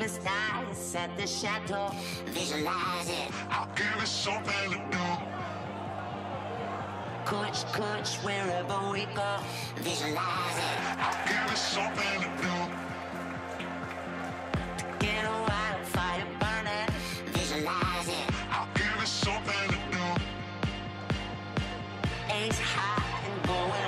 It the chateau. Visualize it. I'll give it something to do. Coach, coach, wherever we go. Visualize it. I'll give it something to do. Get a wildfire burning. Visualize it. I'll give it something to do. Ace high and going.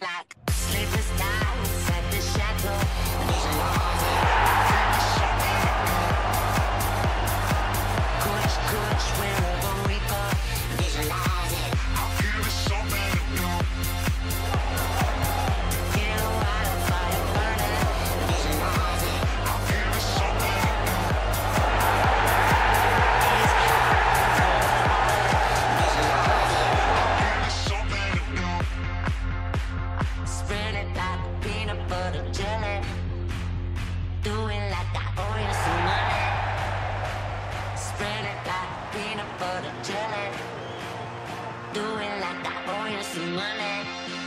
black. but a jelly. Doing like I owe you some money.